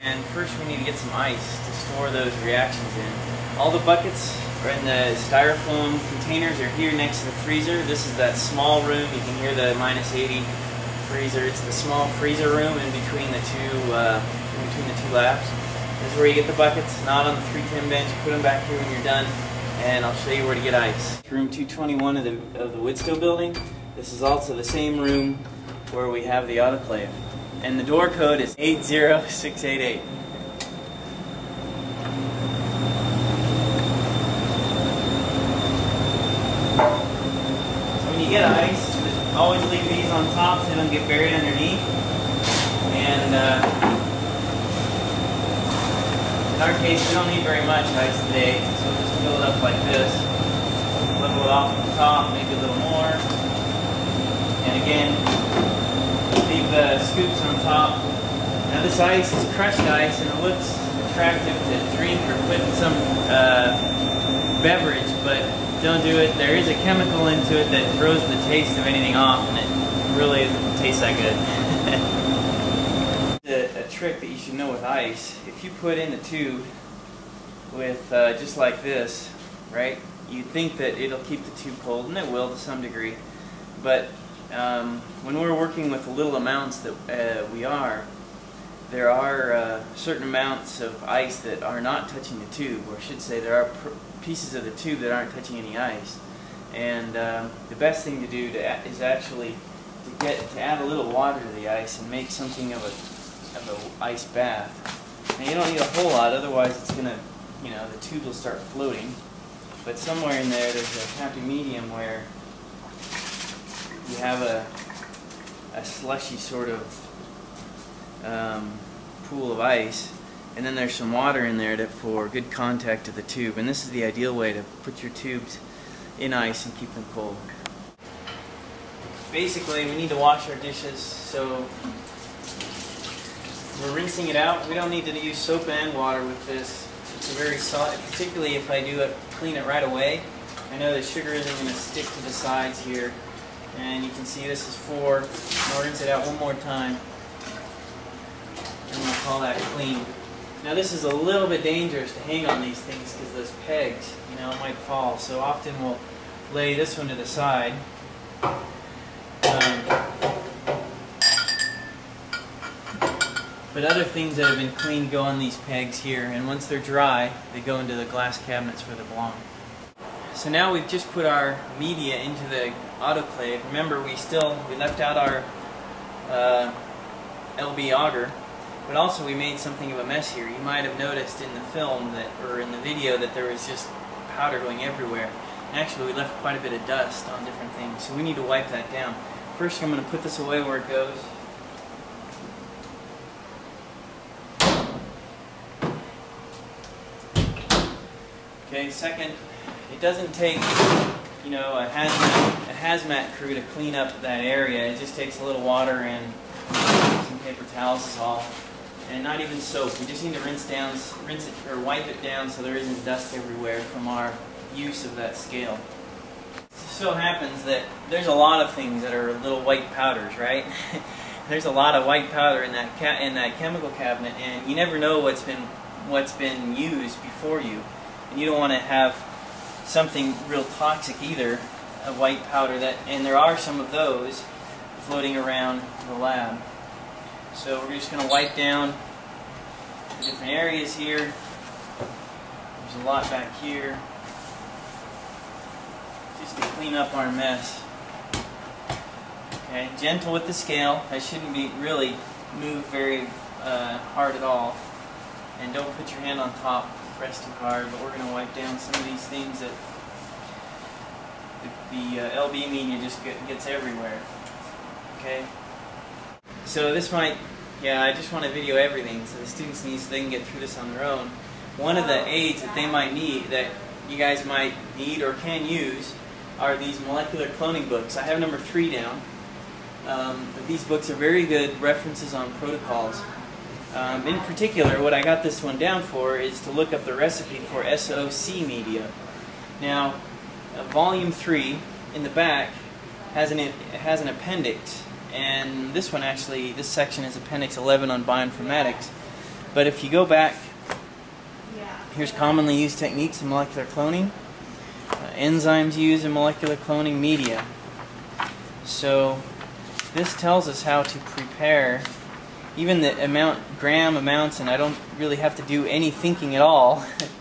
And first we need to get some ice to store those reactions in. All the buckets are in the styrofoam containers are here next to the freezer. This is that small room. You can hear the minus 80 freezer. It's the small freezer room in between the two uh, in between the two labs. This is where you get the buckets, not on the 310 bench. Put them back here when you're done, and I'll show you where to get ice. Room 221 of the, of the Woodstow building. This is also the same room where we have the autoclave. And the door code is 80688. So when you get ice, just always leave these on top so they don't get buried underneath. And uh, in our case, we don't need very much ice today, so just fill it up like this. Level it off the top, maybe a little more. And again, leave the scoops on top. Now this ice is crushed ice and it looks attractive to drink or put in some uh, beverage, but don't do it. There is a chemical into it that throws the taste of anything off and it really doesn't taste that good. a, a, trick that you should know with ice, if you put in a tube with uh, just like this, right, you think that it'll keep the tube cold, and it will to some degree, but um, when we're working with the little amounts that uh, we are, there are uh, certain amounts of ice that are not touching the tube, or I should say there are pieces of the tube that aren't touching any ice. And um, the best thing to do to is actually to get to add a little water to the ice and make something of a of an ice bath. Now you don't need a whole lot, otherwise it's gonna, you know, the tube will start floating. But somewhere in there, there's a happy medium where you have a, a slushy sort of um, pool of ice and then there's some water in there to, for good contact to the tube and this is the ideal way to put your tubes in ice and keep them cold. Basically we need to wash our dishes so we're rinsing it out. We don't need to use soap and water with this. It's a very solid, particularly if I do it, clean it right away. I know the sugar isn't going to stick to the sides here and you can see this is four. I'll rinse it out one more time. And we'll call that clean. Now this is a little bit dangerous to hang on these things because those pegs, you know, might fall. So often we'll lay this one to the side. Um, but other things that have been cleaned go on these pegs here, and once they're dry, they go into the glass cabinets where they belong. So now we've just put our media into the autoclave. Remember, we still we left out our uh, LB agar, but also we made something of a mess here. You might have noticed in the film that, or in the video, that there was just powder going everywhere. And actually, we left quite a bit of dust on different things, so we need to wipe that down. First, I'm going to put this away where it goes. Okay, second, it doesn't take, you know, a hazmat, a hazmat crew to clean up that area. It just takes a little water and some paper towels is all. And not even soap. We just need to rinse down, rinse it, or wipe it down so there isn't dust everywhere from our use of that scale. It so happens that there's a lot of things that are little white powders, right? there's a lot of white powder in that in that chemical cabinet, and you never know what's been what's been used before you, and you don't want to have something real toxic either, a white powder that, and there are some of those floating around the lab. So we're just going to wipe down the different areas here. There's a lot back here. Just to clean up our mess. Okay, gentle with the scale. I shouldn't be really move very uh, hard at all. And don't put your hand on top press too hard, but we're going to wipe down some of these things that the, uh, LB media just get, gets everywhere. Okay? So this might, yeah, I just want to video everything so the students need so they can get through this on their own. One of the aids that they might need, that you guys might need or can use, are these molecular cloning books. I have number three down. Um, these books are very good references on protocols. Um, in particular, what I got this one down for is to look up the recipe for SOC media. Now, uh, volume 3 in the back has an, has an appendix, and this one actually, this section is appendix 11 on bioinformatics. But if you go back, here's commonly used techniques in molecular cloning. Uh, enzymes used in molecular cloning media. So this tells us how to prepare even the amount gram amounts and I don't really have to do any thinking at all